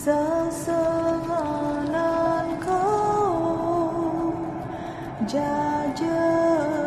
Sesenangan kau jajah